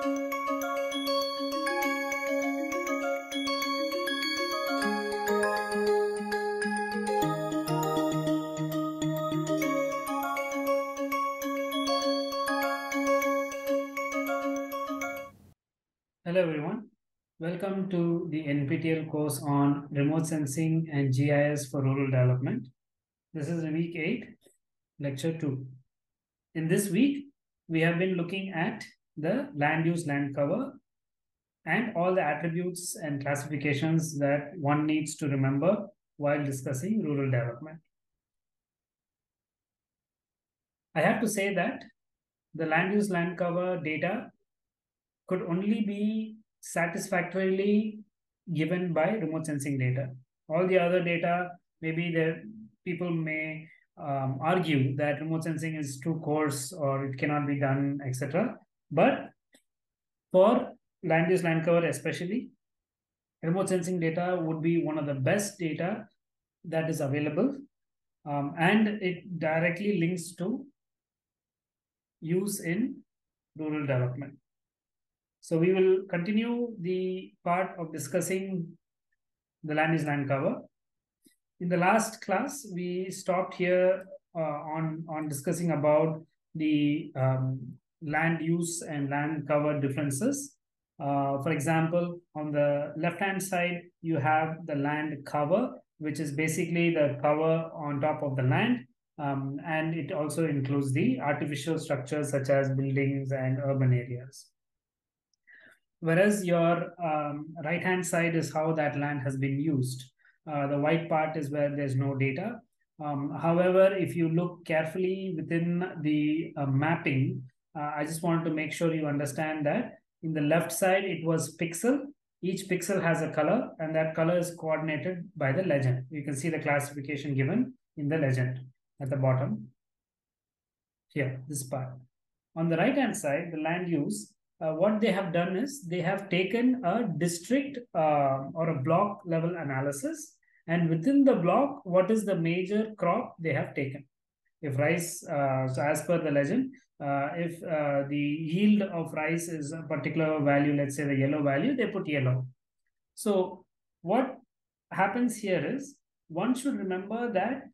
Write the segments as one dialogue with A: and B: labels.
A: Hello everyone. Welcome to the NPTEL course on remote sensing and GIS for rural development. This is week 8, lecture 2. In this week, we have been looking at the land use land cover and all the attributes and classifications that one needs to remember while discussing rural development. I have to say that the land use land cover data could only be satisfactorily given by remote sensing data. All the other data, maybe the people may um, argue that remote sensing is too coarse or it cannot be done, etc. But for land use land cover, especially, remote sensing data would be one of the best data that is available, um, and it directly links to use in rural development. So we will continue the part of discussing the land use land cover. In the last class, we stopped here uh, on, on discussing about the um, land use and land cover differences. Uh, for example, on the left-hand side, you have the land cover, which is basically the cover on top of the land. Um, and it also includes the artificial structures such as buildings and urban areas whereas your um, right hand side is how that land has been used. Uh, the white part is where there's no data. Um, however, if you look carefully within the uh, mapping, uh, I just wanted to make sure you understand that in the left side, it was pixel. Each pixel has a color and that color is coordinated by the legend. You can see the classification given in the legend at the bottom. Here, this part. On the right hand side, the land use, uh, what they have done is they have taken a district uh, or a block level analysis and within the block what is the major crop they have taken if rice uh, so as per the legend uh, if uh, the yield of rice is a particular value let's say the yellow value they put yellow so what happens here is one should remember that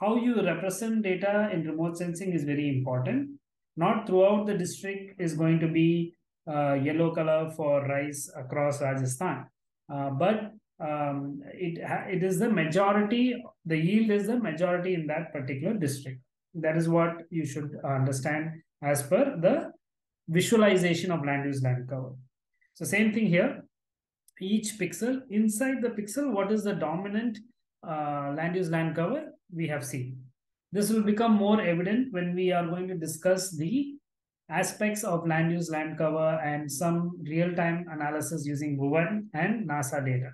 A: how you represent data in remote sensing is very important not throughout the district is going to be uh, yellow color for rice across Rajasthan. Uh, but um, it, it is the majority, the yield is the majority in that particular district. That is what you should understand as per the visualization of land use land cover. So same thing here, each pixel, inside the pixel, what is the dominant uh, land use land cover we have seen. This will become more evident when we are going to discuss the aspects of land use, land cover, and some real-time analysis using Bhuvan and NASA data.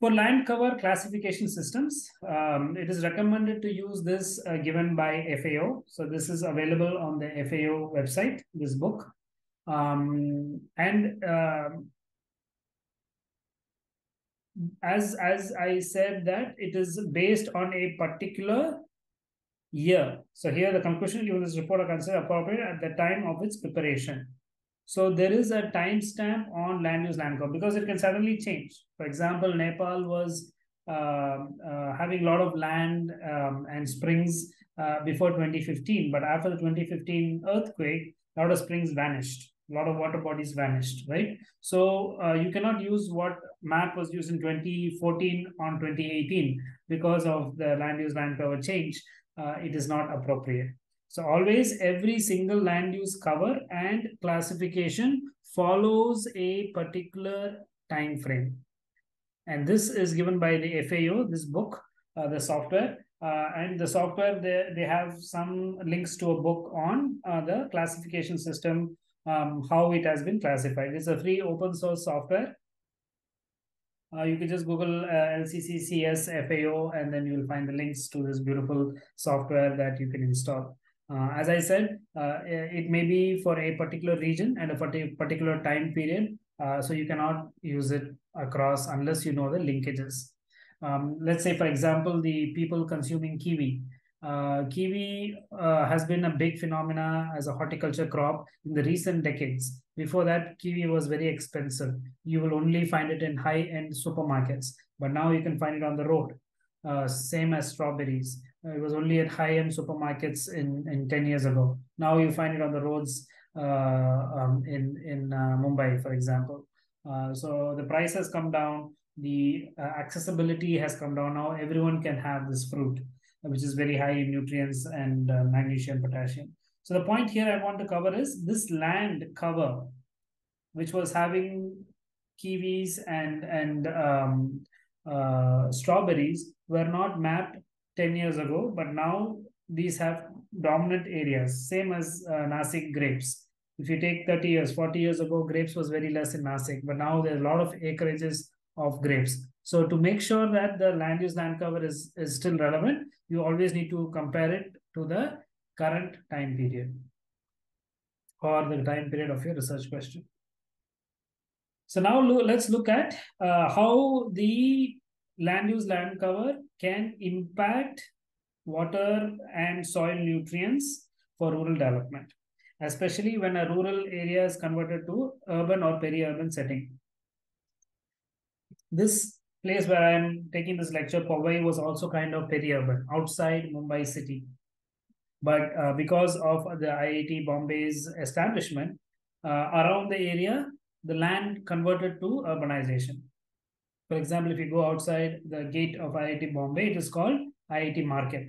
A: For land cover classification systems, um, it is recommended to use this uh, given by FAO. So this is available on the FAO website, this book. Um, and uh, as as I said that it is based on a particular year. So here the conclusion given this report are considered appropriate at the time of its preparation. So there is a timestamp on land use land cover because it can suddenly change. For example, Nepal was uh, uh, having a lot of land um, and springs uh, before 2015, but after the 2015 earthquake, a lot of springs vanished a lot of water bodies vanished, right? So uh, you cannot use what map was used in 2014 on 2018 because of the land use land cover change. Uh, it is not appropriate. So always every single land use cover and classification follows a particular time frame. And this is given by the FAO, this book, uh, the software. Uh, and the software, they, they have some links to a book on uh, the classification system um, how it has been classified. It's a free open source software. Uh, you can just Google uh, LCCCS FAO and then you will find the links to this beautiful software that you can install. Uh, as I said, uh, it may be for a particular region and a particular time period. Uh, so you cannot use it across unless you know the linkages. Um, let's say, for example, the people consuming kiwi. Uh, kiwi uh, has been a big phenomena as a horticulture crop in the recent decades. Before that, kiwi was very expensive. You will only find it in high-end supermarkets, but now you can find it on the road. Uh, same as strawberries. Uh, it was only at high-end supermarkets in, in 10 years ago. Now you find it on the roads uh, um, in, in uh, Mumbai, for example. so the price has come down. The accessibility has come down. Now everyone can have this fruit which is very high in nutrients and uh, magnesium, potassium. So the point here I want to cover is this land cover, which was having kiwis and and um, uh, strawberries, were not mapped 10 years ago, but now these have dominant areas, same as uh, Nasik grapes. If you take 30 years, 40 years ago, grapes was very less in Nasik, but now there's a lot of acreages of grapes. So to make sure that the land use land cover is, is still relevant, you always need to compare it to the current time period or the time period of your research question. So now let's look at uh, how the land use land cover can impact water and soil nutrients for rural development, especially when a rural area is converted to urban or peri-urban setting. This place where I'm taking this lecture, Powai was also kind of peri-urban, outside Mumbai city. But uh, because of the IIT Bombay's establishment, uh, around the area, the land converted to urbanization. For example, if you go outside the gate of IIT Bombay, it is called IIT Market.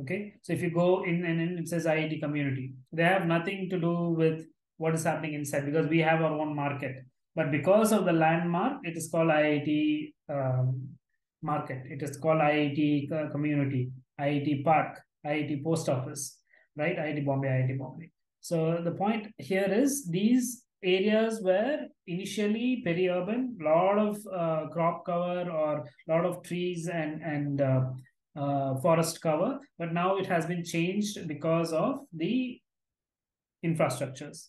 A: Okay, so if you go in and it says IIT Community, they have nothing to do with what is happening inside because we have our own market. But because of the landmark, it is called IIT um, Market. It is called IIT uh, Community, IIT Park, IIT Post Office, right? IIT Bombay, IIT Bombay. So the point here is these areas were initially peri-urban, lot of uh, crop cover or lot of trees and and uh, uh, forest cover, but now it has been changed because of the infrastructures.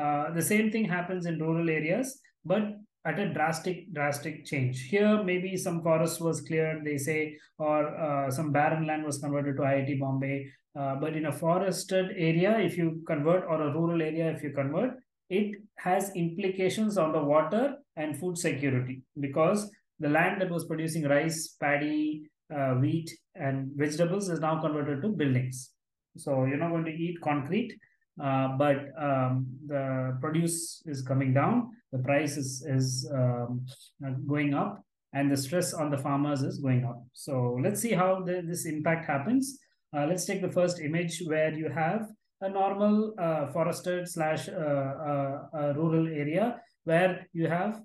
A: Uh, the same thing happens in rural areas, but at a drastic drastic change here maybe some forest was cleared they say or uh, some barren land was converted to iit bombay uh, but in a forested area if you convert or a rural area if you convert it has implications on the water and food security because the land that was producing rice, paddy, uh, wheat, and vegetables is now converted to buildings. So you're not going to eat concrete, uh, but um, the produce is coming down, the price is, is um, going up, and the stress on the farmers is going up. So let's see how the, this impact happens. Uh, let's take the first image where you have a normal uh, forested slash uh, uh, rural area where you have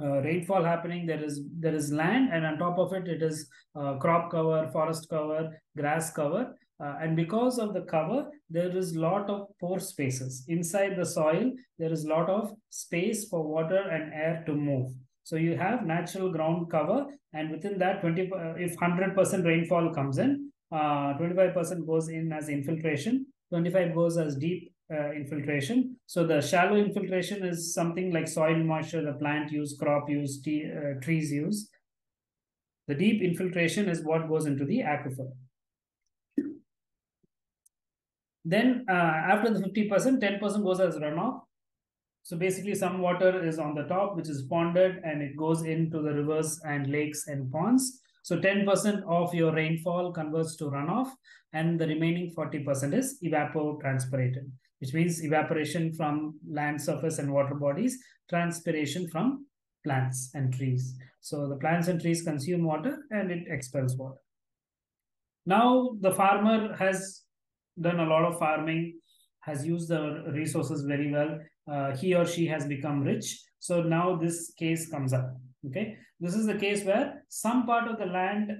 A: uh, rainfall happening. There is there is land and on top of it it is uh, crop cover forest cover grass cover. Uh, and because of the cover there is lot of pore spaces. Inside the soil there is lot of space for water and air to move. So you have natural ground cover and within that 20 if 100% rainfall comes in 25% goes in as infiltration 25 goes as deep uh, infiltration. So the shallow infiltration is something like soil moisture, the plant use, crop use, tea, uh, trees use. The deep infiltration is what goes into the aquifer. Then uh, after the 50%, 10% goes as runoff. So basically some water is on the top, which is ponded and it goes into the rivers and lakes and ponds. So 10% of your rainfall converts to runoff and the remaining 40% is evapotranspirated, which means evaporation from land surface and water bodies, transpiration from plants and trees. So the plants and trees consume water and it expels water. Now the farmer has done a lot of farming, has used the resources very well. Uh, he or she has become rich. So now this case comes up. Okay, this is the case where some part of the land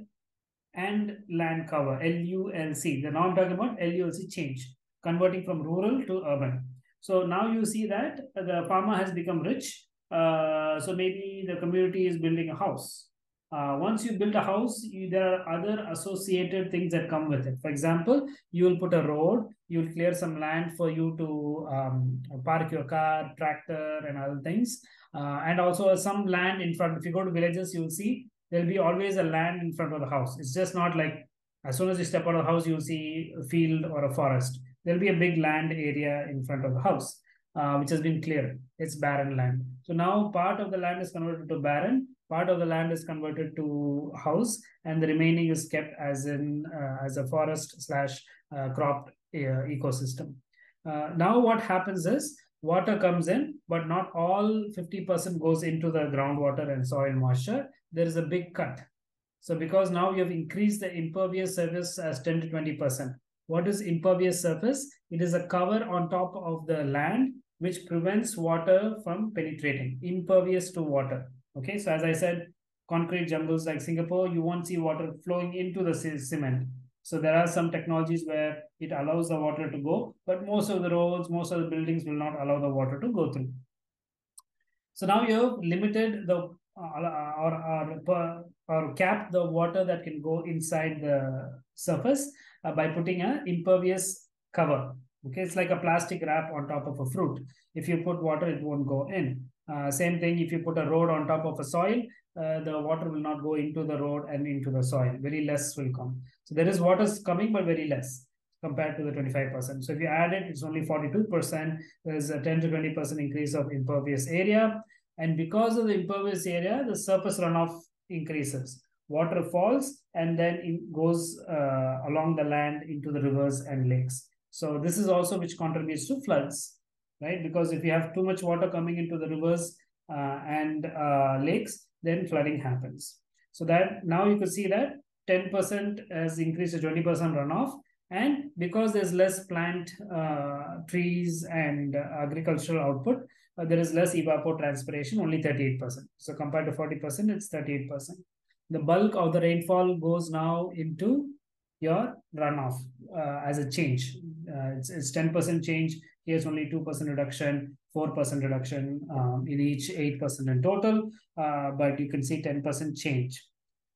A: and land cover, LULC, the now I'm talking about LULC change, converting from rural to urban. So now you see that the farmer has become rich. Uh, so maybe the community is building a house. Uh, once you build a house, you, there are other associated things that come with it. For example, you will put a road, you will clear some land for you to um, park your car, tractor, and other things. Uh, and also some land in front. If you go to villages, you will see there'll be always a land in front of the house. It's just not like As soon as you step out of the house, you'll see a field or a forest. There'll be a big land area in front of the house, uh, which has been cleared. It's barren land. So now part of the land is converted to barren, part of the land is converted to house, and the remaining is kept as in uh, as a forest slash uh, uh, ecosystem. Uh, now what happens is water comes in, but not all 50% goes into the groundwater and soil moisture. There is a big cut. So because now you have increased the impervious surface as 10 to 20%. What is impervious surface? It is a cover on top of the land which prevents water from penetrating, impervious to water. Okay, so as I said, concrete jungles like Singapore, you won't see water flowing into the cement. So there are some technologies where it allows the water to go, but most of the roads, most of the buildings will not allow the water to go through. So now you have limited the uh, or, or, or cap the water that can go inside the surface uh, by putting a impervious cover. Okay, it's like a plastic wrap on top of a fruit. If you put water, it won't go in. Uh, same thing, if you put a road on top of a soil, uh, the water will not go into the road and into the soil. Very less will come. So there is water coming, but very less compared to the 25%. So if you add it, it's only 42%. There's a 10 to 20% increase of impervious area. And because of the impervious area, the surface runoff increases. Water falls and then it goes uh, along the land into the rivers and lakes. So this is also which contributes to floods, right? Because if you have too much water coming into the rivers uh, and uh, lakes, then flooding happens. So that now you can see that 10% has increased to 20% runoff. And because there's less plant uh, trees and agricultural output, uh, there is less evapotranspiration, only 38%. So compared to 40%, it's 38%. The bulk of the rainfall goes now into your runoff uh, as a change. Uh, it's, it's 10% change. Here's only 2% reduction, 4% reduction um, in each 8% in total. Uh, but you can see 10% change.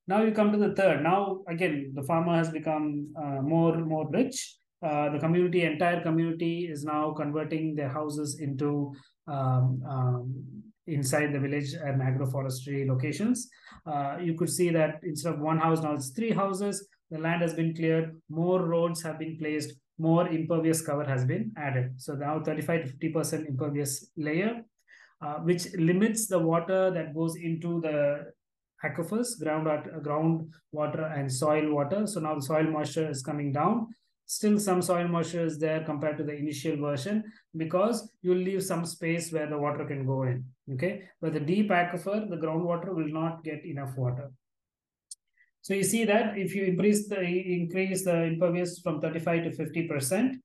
A: Now you come to the third. Now, again, the farmer has become uh, more, more rich. Uh, the community, entire community is now converting their houses into um, um, inside the village and agroforestry locations. Uh, you could see that instead of one house, now it's three houses. The land has been cleared. More roads have been placed. More impervious cover has been added. So now 35 to 50% impervious layer, uh, which limits the water that goes into the aquifers, ground, ground water and soil water. So now the soil moisture is coming down still some soil moisture is there compared to the initial version because you'll leave some space where the water can go in okay but the deep aquifer the groundwater will not get enough water so you see that if you increase the increase the impervious from 35 to 50 percent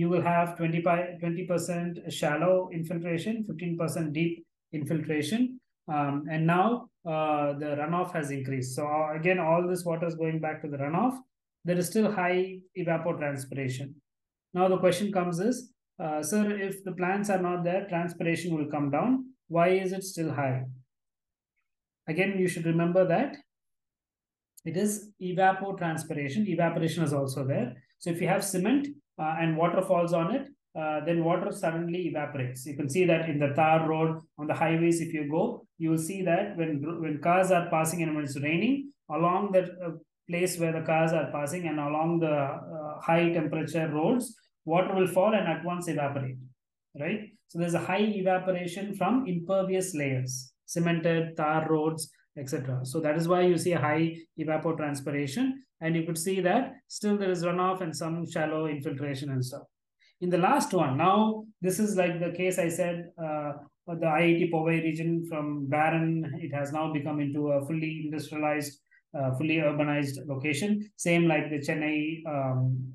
A: you will have 25 20 percent shallow infiltration 15 percent deep infiltration um, and now uh, the runoff has increased so uh, again all this water is going back to the runoff there is still high evapotranspiration. Now the question comes is, uh, sir, if the plants are not there, transpiration will come down. Why is it still high? Again, you should remember that it is evapotranspiration. Evaporation is also there. So if you have cement uh, and water falls on it, uh, then water suddenly evaporates. You can see that in the tar road, on the highways, if you go, you will see that when, when cars are passing and when it's raining, along that uh, place where the cars are passing and along the uh, high temperature roads, water will fall and at once evaporate, right? So there's a high evaporation from impervious layers, cemented, tar roads, etc. So that is why you see a high evapotranspiration and you could see that still there is runoff and some shallow infiltration and stuff. In the last one, now this is like the case I said, uh, the IIT Powai region from barren, it has now become into a fully industrialized uh, fully urbanized location. Same like the Chennai um,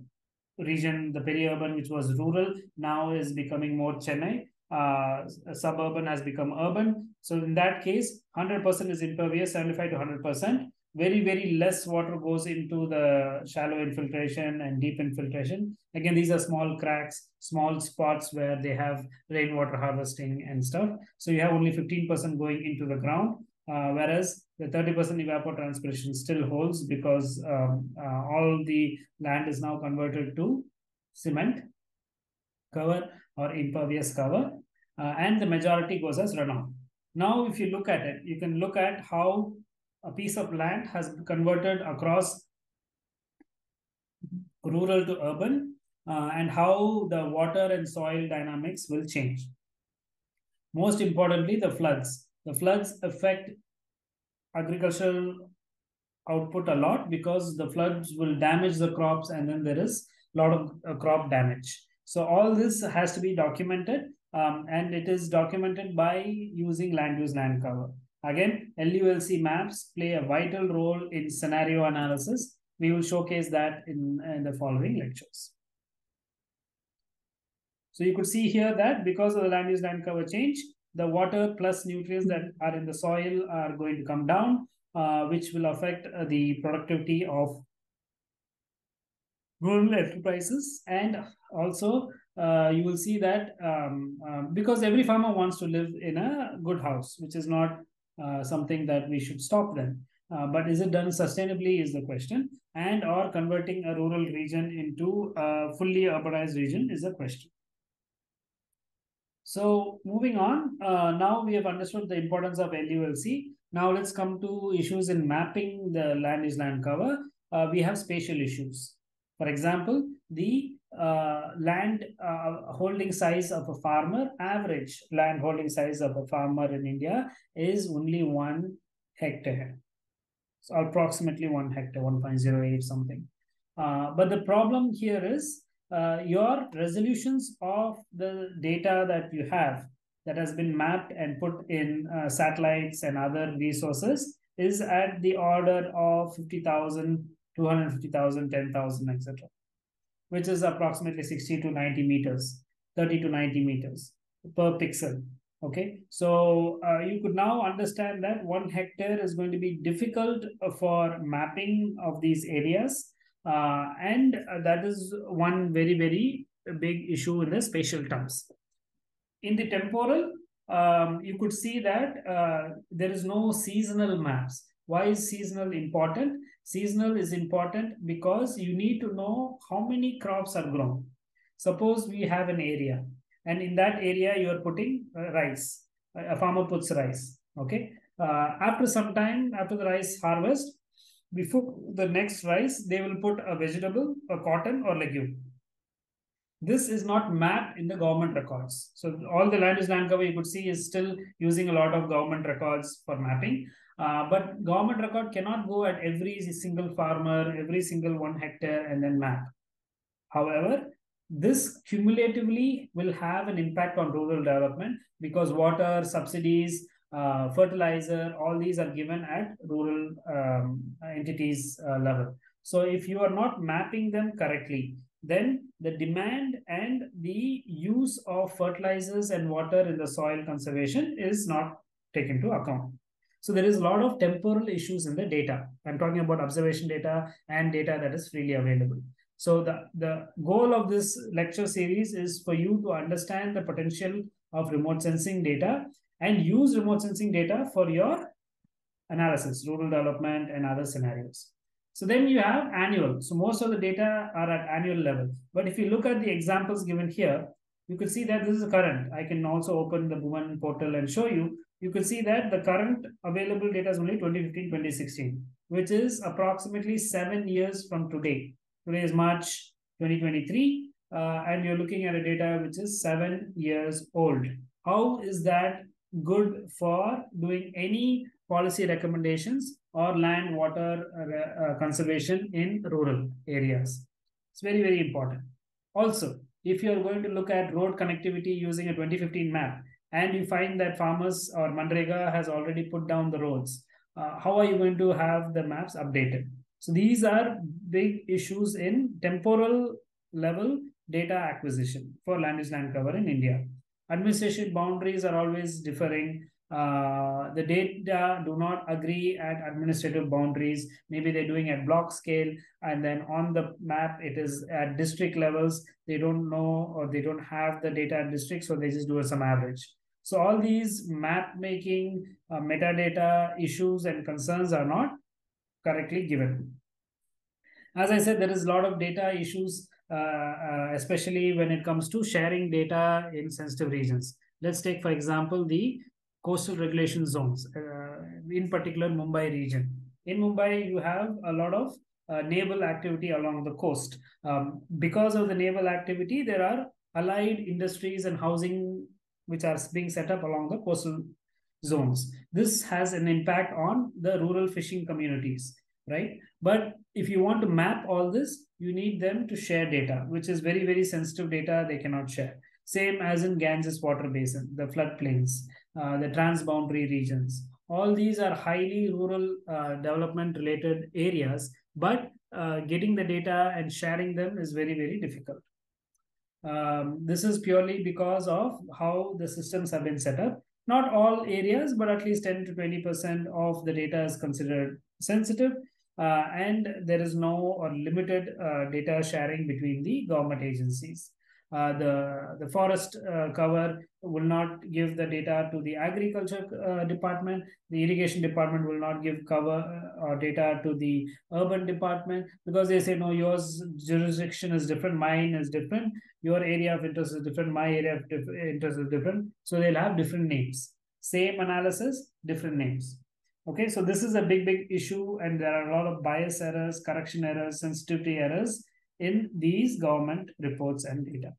A: region, the peri-urban, which was rural, now is becoming more Chennai. Uh, suburban has become urban. So in that case, 100% is impervious, 75 to 100%. Very, very less water goes into the shallow infiltration and deep infiltration. Again, these are small cracks, small spots where they have rainwater harvesting and stuff. So you have only 15% going into the ground. Uh, whereas the 30% evapotranspiration still holds because um, uh, all the land is now converted to cement cover or impervious cover uh, and the majority goes as runoff. Now, if you look at it, you can look at how a piece of land has converted across rural to urban uh, and how the water and soil dynamics will change. Most importantly, the floods. The floods affect agricultural output a lot because the floods will damage the crops and then there is a lot of uh, crop damage. So all this has to be documented um, and it is documented by using land use land cover. Again, LULC maps play a vital role in scenario analysis. We will showcase that in, in the following lectures. So you could see here that because of the land use land cover change, the water plus nutrients that are in the soil are going to come down, uh, which will affect uh, the productivity of rural enterprises. And also, uh, you will see that um, um, because every farmer wants to live in a good house, which is not uh, something that we should stop them. Uh, but is it done sustainably is the question and or converting a rural region into a fully urbanized region is the question so moving on, uh, now we have understood the importance of LULC. Now let's come to issues in mapping the land use land cover. Uh, we have spatial issues. For example, the uh, land uh, holding size of a farmer, average land holding size of a farmer in India is only one hectare. So approximately one hectare, 1.08 something. Uh, but the problem here is uh, your resolutions of the data that you have that has been mapped and put in uh, satellites and other resources is at the order of 50,000, 250,000, 10,000, etc., which is approximately 60 to 90 meters, 30 to 90 meters per pixel. Okay, so uh, you could now understand that one hectare is going to be difficult for mapping of these areas uh, and uh, that is one very, very big issue in the spatial terms. In the temporal, um, you could see that uh, there is no seasonal maps. Why is seasonal important? Seasonal is important because you need to know how many crops are grown. Suppose we have an area and in that area you are putting uh, rice. A farmer puts rice. Okay. Uh, after some time, after the rice harvest, before the next rice, they will put a vegetable, a cotton or legume. This is not mapped in the government records. So all the land use land cover you could see is still using a lot of government records for mapping. Uh, but government record cannot go at every single farmer, every single one hectare and then map. However, this cumulatively will have an impact on rural development because water, subsidies, uh, fertilizer, all these are given at rural um, entities uh, level. So if you are not mapping them correctly, then the demand and the use of fertilizers and water in the soil conservation is not taken to account. So there is a lot of temporal issues in the data. I'm talking about observation data and data that is freely available. So the, the goal of this lecture series is for you to understand the potential of remote sensing data and use remote sensing data for your analysis, rural development and other scenarios. So then you have annual. So most of the data are at annual level. But if you look at the examples given here, you can see that this is current. I can also open the Bhuvan portal and show you. You can see that the current available data is only 2015, 2016, which is approximately seven years from today. Today is March 2023, uh, and you're looking at a data which is seven years old. How is that good for doing any policy recommendations or land water uh, uh, conservation in rural areas. It's very, very important. Also, if you're going to look at road connectivity using a 2015 map and you find that farmers or Manrega has already put down the roads, uh, how are you going to have the maps updated? So these are big issues in temporal level data acquisition for land use land cover in India administration boundaries are always differing. Uh, the data do not agree at administrative boundaries. Maybe they're doing at block scale, and then on the map it is at district levels. They don't know or they don't have the data at district, so they just do some average. So all these map making uh, metadata issues and concerns are not correctly given. As I said, there is a lot of data issues uh, uh, especially when it comes to sharing data in sensitive regions. Let's take, for example, the coastal regulation zones, uh, in particular Mumbai region. In Mumbai, you have a lot of uh, naval activity along the coast. Um, because of the naval activity, there are allied industries and housing which are being set up along the coastal zones. This has an impact on the rural fishing communities, right? But if you want to map all this, you need them to share data, which is very, very sensitive data they cannot share. Same as in Ganges Water Basin, the floodplains, uh, the transboundary regions. All these are highly rural uh, development related areas, but uh, getting the data and sharing them is very, very difficult. Um, this is purely because of how the systems have been set up. Not all areas, but at least 10 to 20% of the data is considered sensitive. Uh, and there is no or limited uh, data sharing between the government agencies. Uh, the the forest uh, cover will not give the data to the agriculture uh, department. The irrigation department will not give cover uh, or data to the urban department because they say no yours jurisdiction is different. Mine is different. Your area of interest is different. My area of interest is different. So they'll have different names. Same analysis different names. Okay so this is a big big issue and there are a lot of bias errors correction errors sensitivity errors in these government reports and data.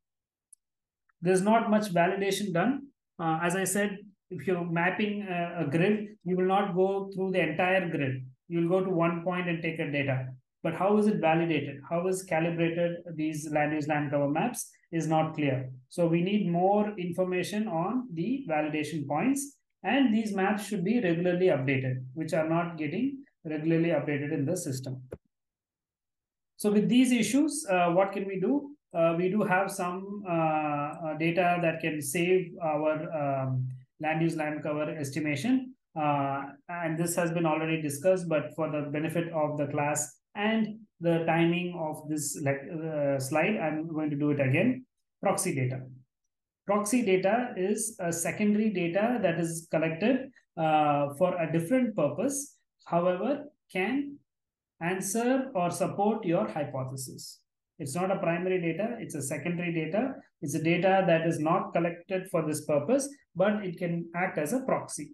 A: There's not much validation done. Uh, as I said, if you're mapping a, a, grid, you will not go through the entire grid. You'll go to one point and take a data. But how is it validated? How is calibrated these land use land cover maps is not clear. So we need more information on the validation points. And these maps should be regularly updated, which are not getting regularly updated in the system. So with these issues, uh, what can we do? Uh, we do have some uh, uh data that can save our um, land use land cover estimation. Uh, and this has been already discussed, but for the benefit of the class and the timing of this uh, slide, I'm going to do it again. Proxy data. Proxy data is a secondary data that is collected for a different purpose, however, can answer or support your hypothesis. It's not a primary data, it's a secondary data. It's a data that is not collected for this purpose, but it can act as a proxy.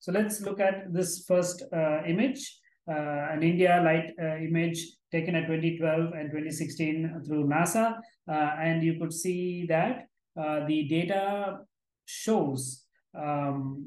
A: So let's look at this first uh, image, uh, an India light uh, image taken at 2012 and 2016 through NASA. Uh, and you could see that uh, the data shows um,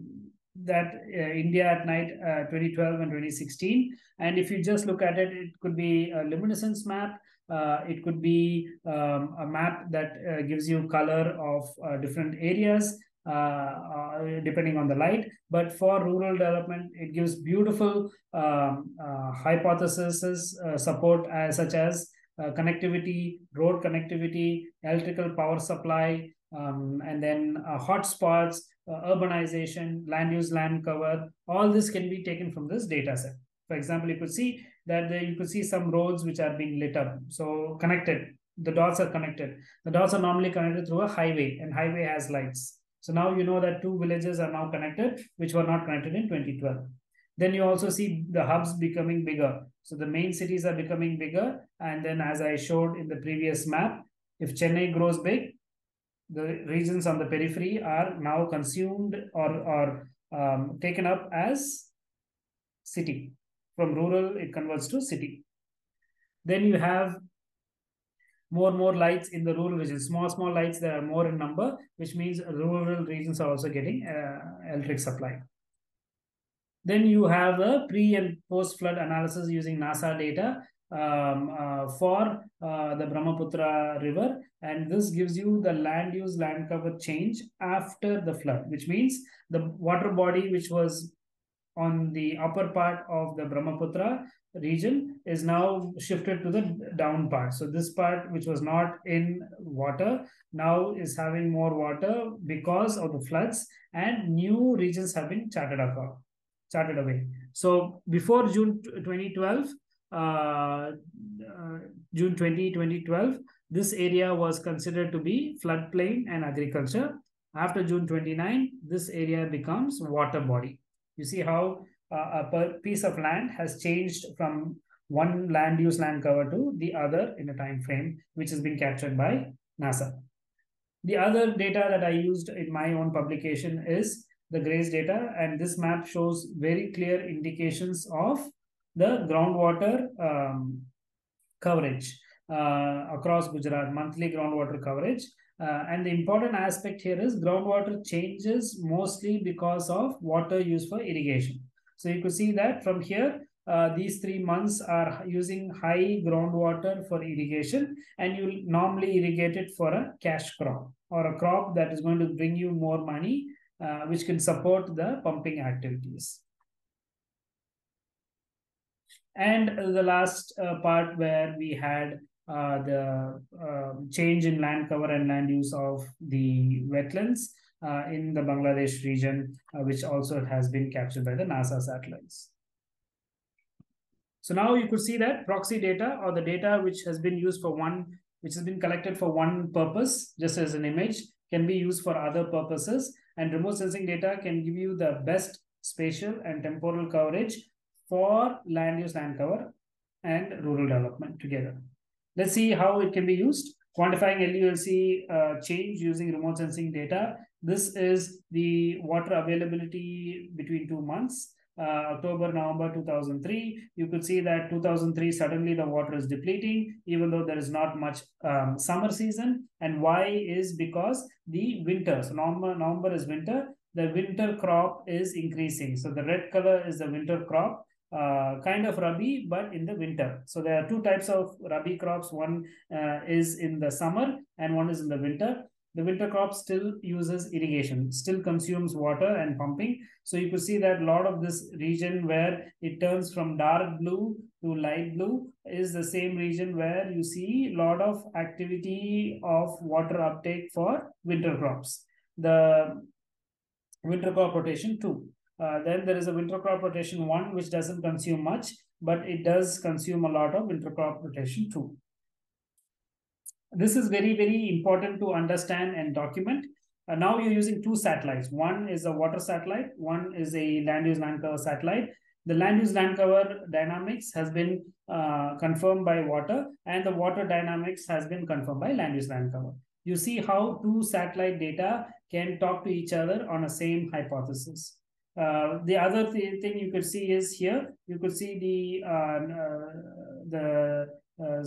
A: that uh, India at night uh, 2012 and 2016. And if you just look at it, it could be a luminescence map. Uh, it could be um, a map that uh, gives you color of uh, different areas uh, depending on the light. But for rural development, it gives beautiful um, hypotheses support such as connectivity, road connectivity, electrical power supply, um, and then hotspots, uh, urbanization, land use, land cover, all this can be taken from this data set. For example, you could see that the, you could see some roads which are being lit up. So connected, the dots are connected. The dots are normally connected through a highway and highway has lights. So now you know that two villages are now connected, which were not connected in 2012. Then you also see the hubs becoming bigger. So the main cities are becoming bigger. And then as I showed in the previous map, if Chennai grows big, the regions on the periphery are now consumed or, or um, taken up as city. From rural, it converts to city. Then you have more and more lights in the rural regions. Small, small lights that are more in number, which means rural regions are also getting uh, electric supply. Then you have a pre and post flood analysis using NASA data um, uh, for uh, the Brahmaputra river. And this gives you the land use, land cover change after the flood, which means the water body which was on the upper part of the Brahmaputra region is now shifted to the down part. So this part, which was not in water, now is having more water because of the floods and new regions have been charted, charted away. So before June 2012, uh, uh, June 20, 2012, this area was considered to be floodplain and agriculture. After June 29, this area becomes water body. You see how uh, a piece of land has changed from one land use land cover to the other in a time frame, which has been captured by NASA. The other data that I used in my own publication is the GRACE data, and this map shows very clear indications of the groundwater um, coverage uh, across Gujarat, monthly groundwater coverage. Uh, and the important aspect here is groundwater changes mostly because of water used for irrigation. So you could see that from here, uh, these three months are using high groundwater for irrigation and you normally irrigate it for a cash crop or a crop that is going to bring you more money uh, which can support the pumping activities and the last uh, part where we had uh, the um, change in land cover and land use of the wetlands uh, in the Bangladesh region, which also has been captured by the NASA satellites. So now you could see that proxy data or the data which has been used for one, which has been collected for one purpose, just as an image, can be used for other purposes. And remote sensing data can give you the best spatial and temporal coverage for land use, land cover, and rural development together. Let's see how it can be used. Quantifying LULC uh, change using remote sensing data. This is the water availability between two months uh, October, November 2003, you could see that 2003 suddenly the water is depleting, even though there is not much um, summer season. And why is because the winter, so November, November is winter, the winter crop is increasing. So the red color is the winter crop. Uh, kind of rabi, but in the winter. So there are two types of rabi crops. One uh, is in the summer and one is in the winter the winter crop still uses irrigation, still consumes water and pumping. So you could see that a lot of this region where it turns from dark blue to light blue is the same region where you see a lot of activity of water uptake for winter crops. The winter crop rotation two. Uh, then there is a winter crop rotation one, which doesn't consume much, but it does consume a lot of winter crop rotation two this is very, very important to understand and document. Uh, now you're using two satellites. One is a water satellite, one is a land use land cover satellite. The land use land cover dynamics has been uh, confirmed by water, and the water dynamics has been confirmed by land use land cover. You see how two satellite data can talk to each other on a same hypothesis. Uh, the other th thing you could see is here, you could see the uh, uh the uh,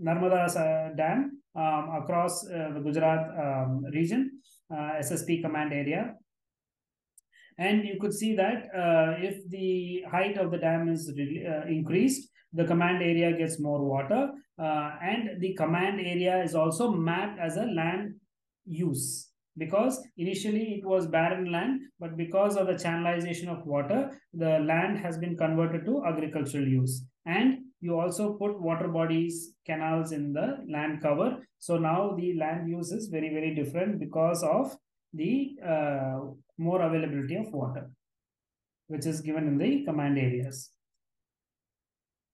A: Narmada Dam um, across uh, the Gujarat um, region, uh, SSP command area. And you could see that uh, if the height of the dam is uh, increased, the command area gets more water uh, and the command area is also mapped as a land use because initially it was barren land but because of the channelization of water the land has been converted to agricultural use and you also put water bodies, canals in the land cover. So now the land use is very, very different because of the uh, more availability of water, which is given in the command areas.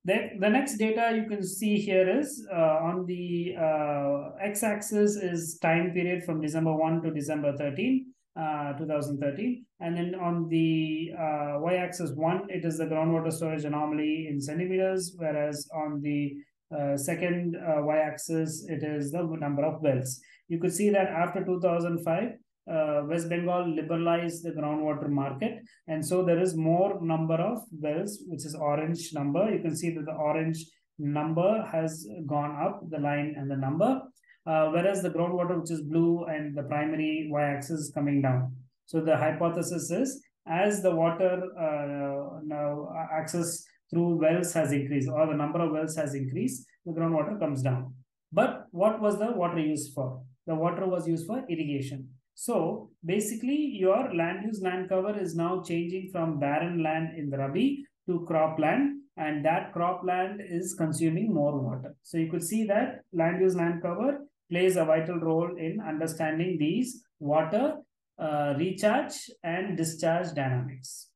A: The, the next data you can see here is uh, on the uh, x-axis is time period from December 1 to December 13. Uh, 2013. And then on the uh, y-axis one, it is the groundwater storage anomaly in centimeters, whereas on the uh, second uh, y-axis, it is the number of wells. You could see that after 2005, uh, West Bengal liberalized the groundwater market. And so there is more number of wells, which is orange number. You can see that the orange number has gone up, the line and the number uh, whereas the groundwater, which is blue and the primary y-axis is coming down. So the hypothesis is as the water uh, now access through wells has increased or the number of wells has increased, the groundwater comes down. But what was the water used for? The water was used for irrigation. So basically your land use land cover is now changing from barren land in the Rabi to cropland and that cropland is consuming more water. So you could see that land use land cover plays a vital role in understanding these water uh, recharge and discharge dynamics.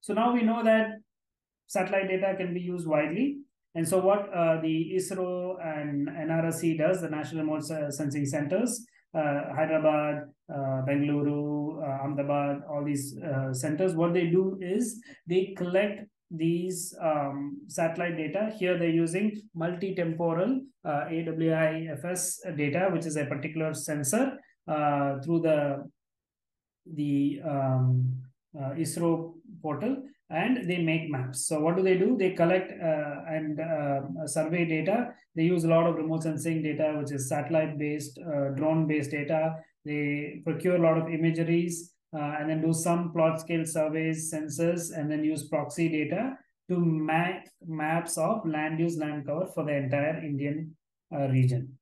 A: So now we know that satellite data can be used widely. And so what uh, the ISRO and NRSC does, the National Remote Sensing Centers, Hyderabad, uh, Bengaluru, uh, Ahmedabad, all these uh, centers, what they do is they collect these um, satellite data. Here they're using multi-temporal uh, AWiFS data, which is a particular sensor uh, through the, the um, uh, ISRO portal. And they make maps. So what do they do? They collect uh, and uh, survey data. They use a lot of remote sensing data, which is satellite-based, uh, drone-based data. They procure a lot of imageries uh, and then do some plot scale surveys, sensors, and then use proxy data to map maps of land use, land cover for the entire Indian uh, region.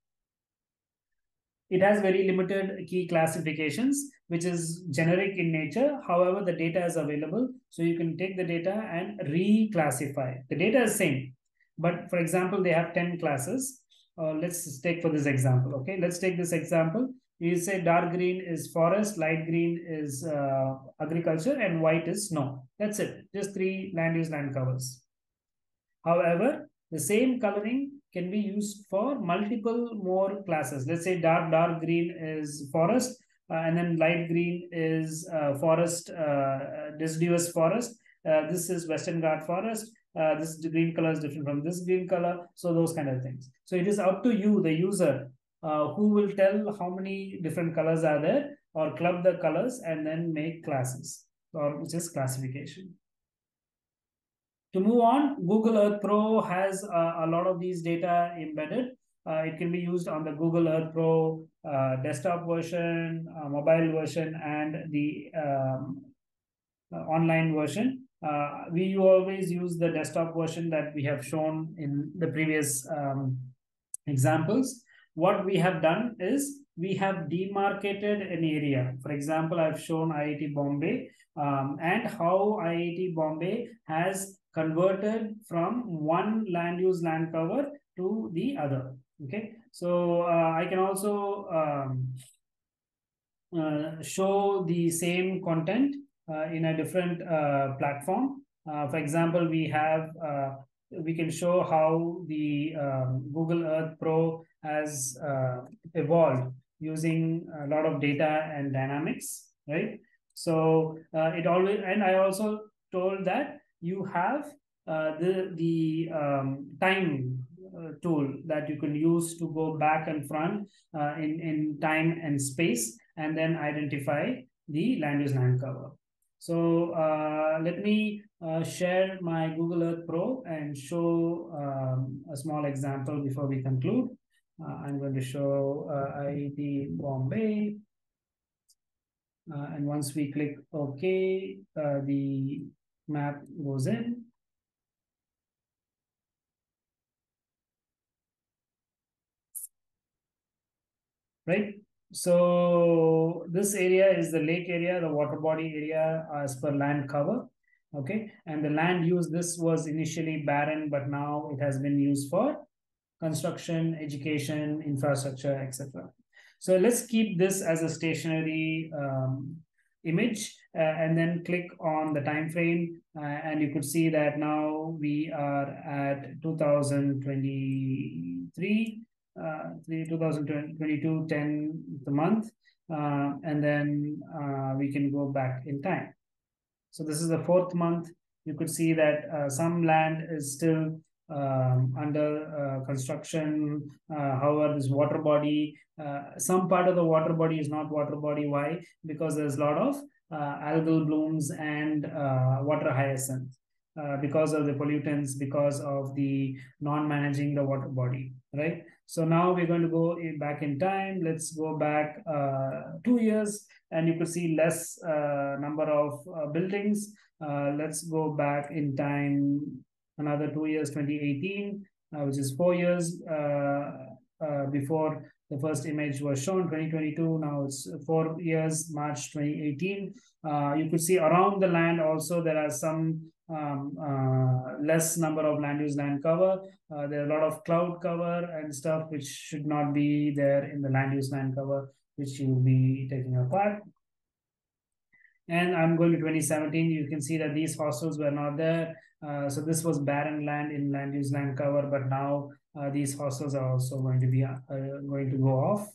A: It has very limited key classifications, which is generic in nature. However, the data is available. So you can take the data and reclassify. The data is same. But for example, they have 10 classes. Uh, let's take for this example. Okay, let's take this example. You say dark green is forest, light green is uh, agriculture, and white is snow. That's it. Just three land use land covers. However, the same coloring can be used for multiple more classes. Let's say dark dark green is forest, and then light green is uh, forest, uh, deciduous forest. Uh, this is Western Ghat forest. Uh, this green color is different from this green color. So those kind of things. So it is up to you, the user, uh, who will tell how many different colors are there or club the colors and then make classes or is classification. To move on, Google Earth Pro has uh, a lot of these data embedded. Uh, it can be used on the Google Earth Pro uh, desktop version, uh, mobile version, and the um, uh, online version. Uh, we always use the desktop version that we have shown in the previous um, examples. What we have done is we have demarcated an area. For example, I've shown IIT Bombay um, and how IIT Bombay has converted from one land use land cover to the other. Okay, so uh, I can also um, uh, show the same content uh, in a different uh, platform. Uh, for example, we have uh, we can show how the um, Google Earth Pro has evolved using a lot of data and dynamics, right? So it always and I also told that you have the the um, time tool that you can use to go back and front uh, in in time and space, and then identify the land use land cover. So uh, let me uh, share my Google Earth Pro and show um, a small example before we conclude. I'm going to show IIT Bombay. Uh, and once we click OK, uh, the map goes in. Right. So this area is the lake area, the water body area as per land cover. Okay. And the land use, this was initially barren, but now it has been used for construction, education, infrastructure, etc. So let's keep this as a stationary um, image uh, and then click on the time frame uh, and you could see that now we are at 2023 uh, 2022 10 the month uh, and then uh, we can go back in time. So this is the fourth month. You could see that uh, some land is still um, under uh, construction. Uh, however this water body some part of the water body is not water body. Why? Because there's a lot of algal blooms and water hyacinth because of the pollutants because of the non-managing the water body right so now we're going to go back in time. Let's go back uh, two years and you could see less uh, number of uh, buildings. Uh, let's go back in time another two years, 2018, uh, which is four years uh, before the first image was shown, 2022. Now it's four years, March 2018. you could see around the land also there are some um, uh, less number of land use land cover. Uh, there are a lot of cloud cover and stuff which should not be there in the land use land cover, which you will be taking apart. And I'm going to 2017. You can see that these hostels were not there. Uh, so this was barren land in land use land cover, but now uh, these hostels are also going to be uh, going to go off.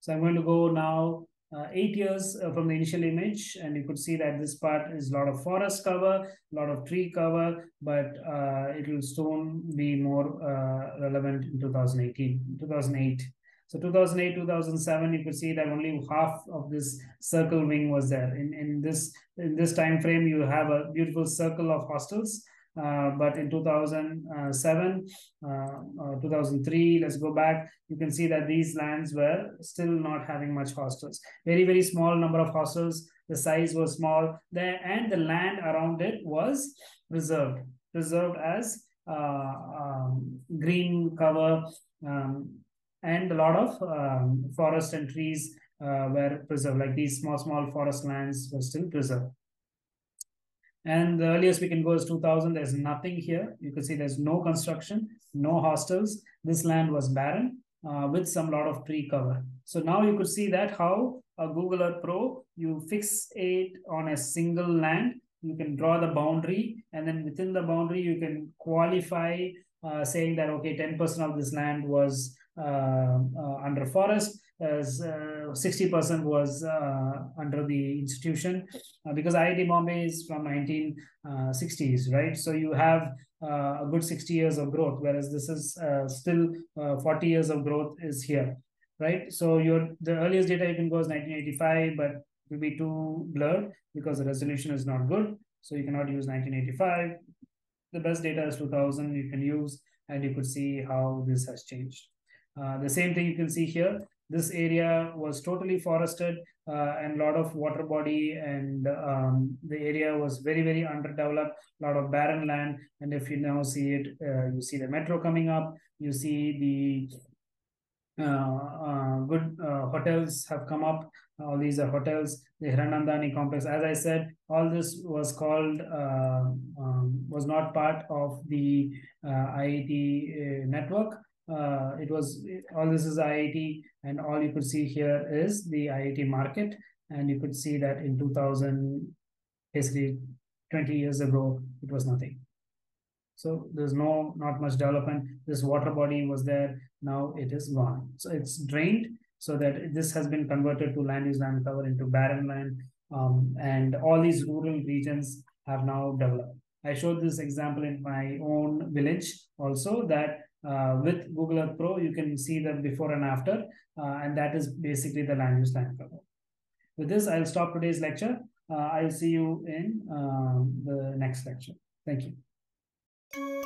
A: So I'm going to go now uh, eight years uh, from the initial image and you could see that this part is a lot of forest cover a lot of tree cover but uh, it will soon be more uh, relevant in 2018 2008 So 2008, 2007, you could see that only half of this circle wing was there. In, in this in this time frame, you have a beautiful circle of hostels. Uh, but in 2007, uh, uh, 2003, let's go back, you can see that these lands were still not having much hostels. Very, very small number of hostels. The size was small there, and the land around it was reserved, reserved as uh, um, green cover um, and a lot of um, forest and trees uh, were preserved like these small small forest lands were still preserved and the earliest we can go is 2000 there's nothing here. You can see there's no construction no hostels. This land was barren uh, with some lot of tree cover so now you could see that how a google earth pro you fix it on a single land. You can draw the boundary and then within the boundary you can qualify uh, saying that okay 10% of this land was uh, uh, under forest as 60% uh, was uh, under the institution uh, because IIT Bombay is from 1960s, right? So you have a good 60 years of growth, whereas this is still 40 years of growth is here, right? So your the earliest data you can go is 1985, but will be too blurred because the resolution is not good. So you cannot use 1985. The best data is 2000 you can use and you could see how this has changed. Uh, the same thing you can see here. This area was totally forested uh, and a lot of water body and um, the area was very, very underdeveloped, a lot of barren land. And if you now see it, uh, you see the metro coming up, you see the uh, uh, good uh, hotels have come up. All these are hotels. The Hiranandani complex, as I said, all this was called um, was not part of the IIT network. Uh, it was all this is IIT, and all you could see here is the IIT market, and you could see that in 2000, basically 20 years ago, it was nothing. So there's no not much development. This water body was there. Now it is gone. So it's drained so that this has been converted to land use land cover into barren land. Um, and all these rural regions have now developed. I showed this example in my own village also that uh, with Google Earth Pro, you can see the before and after, uh, and that is basically the land use land cover. With this, I'll stop today's lecture. Uh, I'll see you in um, the next lecture. Thank you.